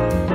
Bye.